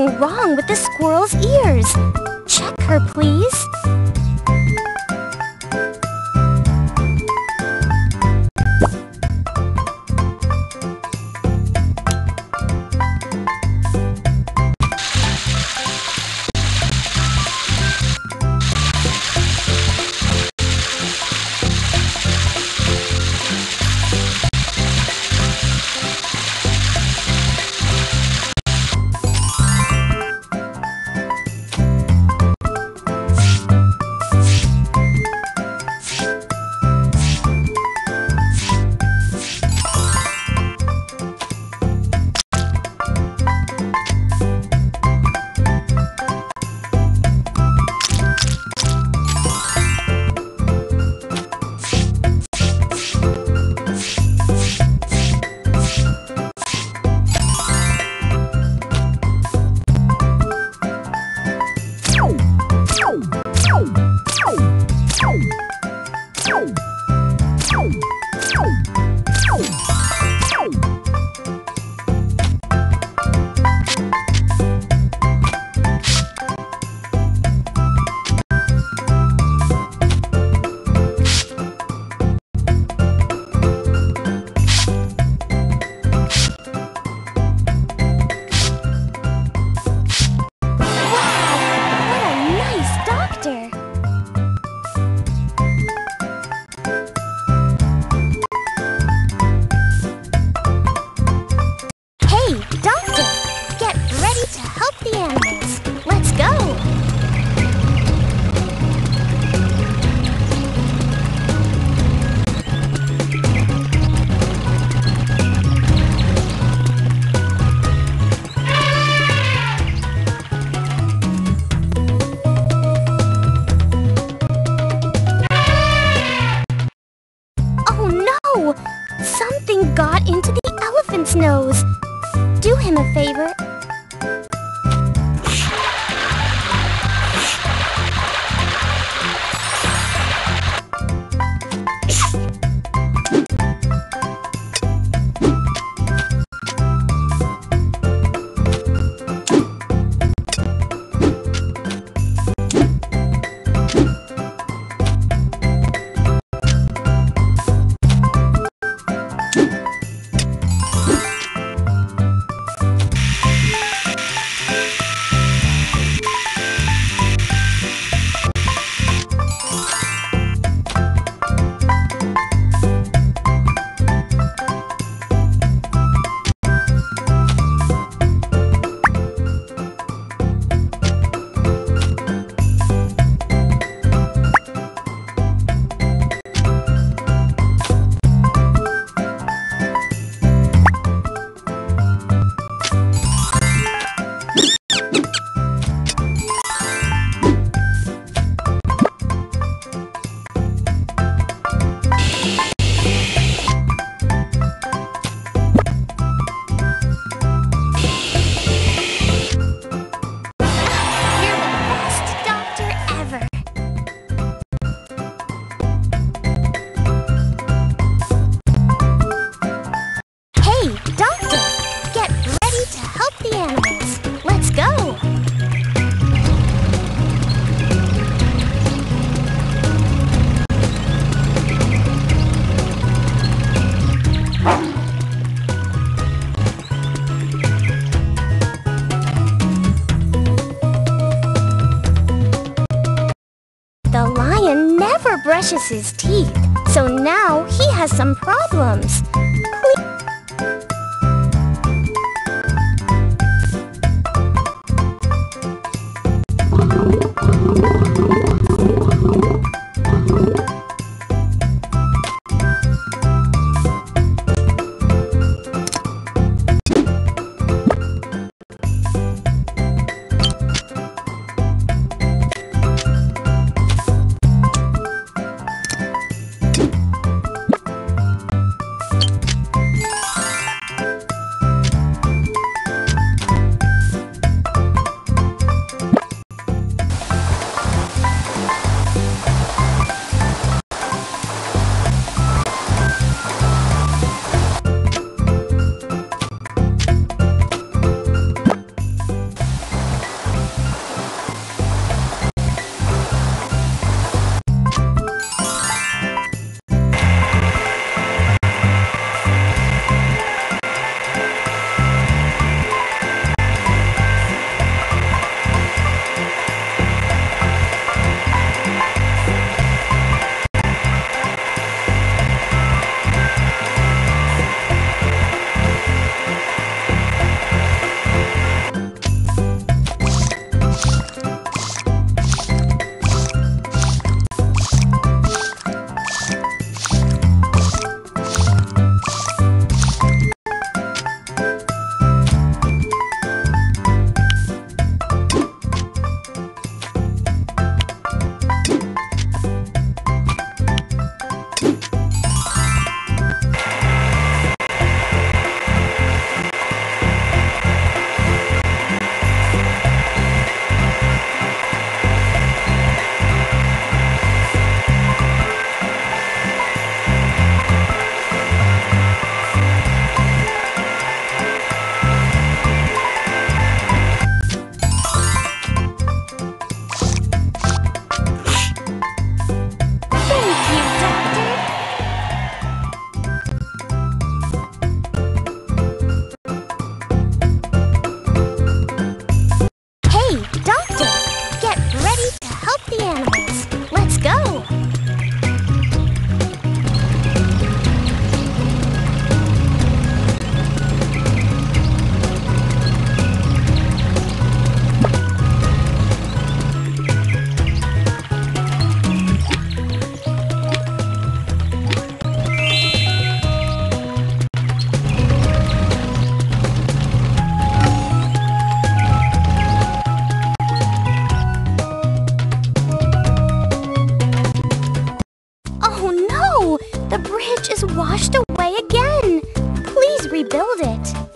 something wrong with the squirrel's ears. Check her, please. The animals. Let's go! The lion never brushes his teeth, so now he has some problems. Washed away again. Please rebuild it.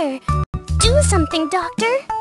Do something, doctor.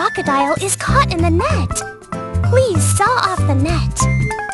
Crocodile is caught in the net. Please saw off the net.